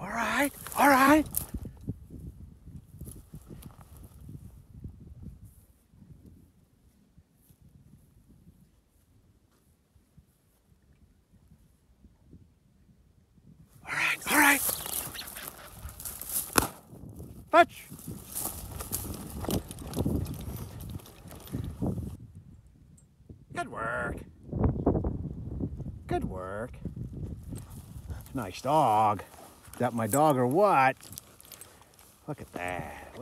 All right, all right. All right, all right. Touch. Good work. Good work. Nice dog. That my dog or what? Look at that.